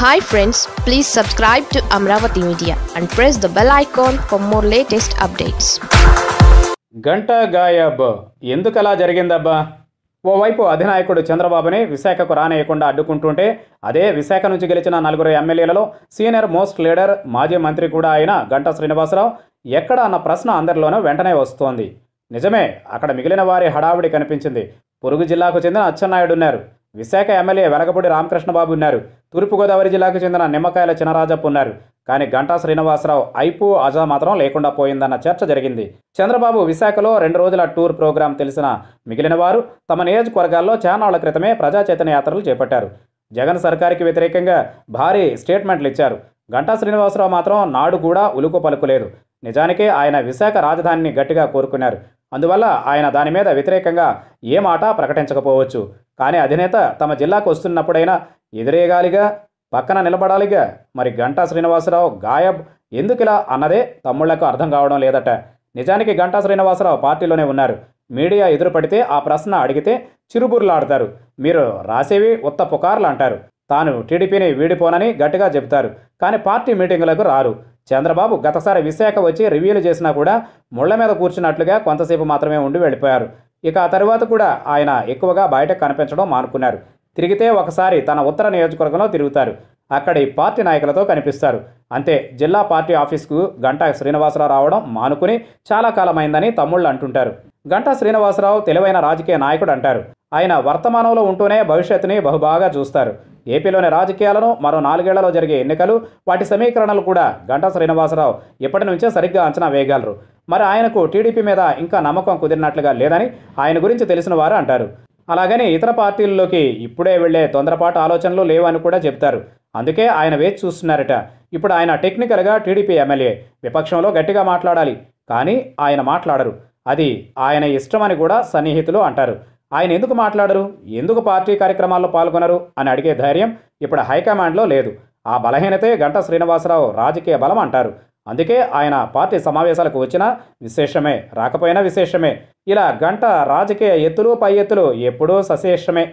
Hi friends please subscribe to Amaravati media and press the bell icon for more latest updates గంట గాయబ్. ఎందుకలా జరిగిందబ్బా? ఓవైపు అధినాయకుడు చంద్రబాబుని విశాఖకు రానేయకుండా అడ్డుకుంటుంటే అదే విశాఖ నుంచి గెలిచిన నలుగురు ఎమ్మెల్యేలలో సీనియర్ మోస్ట్ లీడర్ మాజీ మంత్రి కూడా అయిన గంటా శ్రీనివాసరావు ఎక్కడ అన్న ప్రశ్న అందరిలోనూ వెంటనే వస్తోంది. నిజమే అక్కడ మిగిలిన వారి హడావుడి కనిపించింది. పొరుగు జిల్లాకు చెందిన అచ్చెన్నాయుడు ఉన్నారు. విశాఖ ఎమ్మెల్యే వెలగపూడి రామకృష్ణబాబు ఉన్నారు. తూర్పుగోదావరి జిల్లాకు చెందిన నిమ్మకాయల చినరాజప్ప ఉన్నారు. కానీ గంటా శ్రీనివాసరావు ఐపు అజా మాత్రం లేకుండా పోయిందన్న చర్చ జరిగింది. చంద్రబాబు విశాఖలో రెండు రోజుల టూర్ ప్రోగ్రాం తెలిసిన మిగిలిన వారు తమ నియోజకవర్గాల్లో చానాళ్ళ క్రితమే ప్రజా యాత్రలు చేపట్టారు. జగన్ సర్కారికి వ్యతిరేకంగా భారీ స్టేట్మెంట్లు ఇచ్చారు. గంటా శ్రీనివాసరావు మాత్రం నాడు కూడా ఉలుకు పలుకులేదు. నిజానికి ఆయన విశాఖ రాజధానిని గట్టిగా కోరుకున్నారు. అందువల్ల ఆయన దాని మీద వ్యతిరేకంగా ఏ మాట ప్రకటించకపోవచ్చు. కానీ అధినేత తమ జిల్లాకు వస్తున్నప్పుడైనా ఎదురేగాలిగా పక్కన నిలబడాలిగా. మరి గంటా శ్రీనివాసరావు గాయబ్ ఎందుకిలా అన్నదే తమ్ముళ్ళకు అర్థం కావడం లేదట. నిజానికి గంటా శ్రీనివాసరావు పార్టీలోనే ఉన్నారు. మీడియా ఎదురుపడితే ఆ ప్రశ్న అడిగితే చిరుబుర్లాడతారు. మీరు రాసేవి ఉత్త పుకార్లు అంటారు. తాను టీడీపీని వీడిపోనని గట్టిగా చెబుతారు. కానీ పార్టీ మీటింగులకు రారు. చంద్రబాబు గతసారి విశాఖ వచ్చి రివ్యూలు చేసినా కూడా ముళ్ళ మీద కూర్చున్నట్లుగా కొంతసేపు మాత్రమే ఉండి వెళ్ళిపోయారు. ఇక ఆ తర్వాత కూడా ఆయన ఎక్కువగా బయట కనిపించడం మానుకున్నారు. తిరిగితే ఒకసారి తన ఉత్తర నియోజకవర్గంలో తిరుగుతారు. అక్కడి పార్టీ నాయకులతో కనిపిస్తారు. అంతే జిల్లా పార్టీ ఆఫీస్కు గంటా శ్రీనివాసరావు రావడం మానుకుని చాలా కాలమైందని తమ్ముళ్ళు అంటుంటారు. గంటా శ్రీనివాసరావు తెలివైన రాజకీయ నాయకుడు అంటారు. ఆయన వర్తమానంలో ఉంటూనే భవిష్యత్తుని బహుబాగా చూస్తారు. ఏపీలోని రాజకీయాలను మరో నాలుగేళ్ళలో జరిగే ఎన్నికలు వాటి సమీకరణలు కూడా గంటా శ్రీనివాసరావు ఇప్పటి నుంచే సరిగ్గా అంచనా వేయగలరు. మరి ఆయనకు టీడీపీ మీద ఇంకా నమ్మకం కుదిరినట్లుగా లేదని ఆయన గురించి తెలిసిన వారు అంటారు. అలాగని ఇతర పార్టీల్లోకి ఇప్పుడే వెళ్ళే తొందరపాటు ఆలోచనలు లేవని కూడా చెప్తారు అందుకే ఆయన వేచి చూస్తున్నారట. ఇప్పుడు ఆయన టెక్నికల్గా టీడీపీ ఎమ్మెల్యే. విపక్షంలో గట్టిగా మాట్లాడాలి. కానీ ఆయన మాట్లాడరు. అది ఆయన ఇష్టమని కూడా సన్నిహితులు అంటారు. ఆయన ఎందుకు మాట్లాడరు? ఎందుకు పార్టీ కార్యక్రమాల్లో పాల్గొనరు? అని అడిగే ధైర్యం ఇప్పుడు హైకమాండ్లో లేదు. ఆ బలహీనతే గంట శ్రీనివాసరావు రాజకీయ బలం అంటారు. అందుకే ఆయన పార్టీ సమావేశాలకు వచ్చినా విశేషమే రాకపోయినా విశేషమే. ఇలా గంట రాజకీయ ఎత్తులు పై ఎత్తులు ఎప్పుడూ సశేషమే.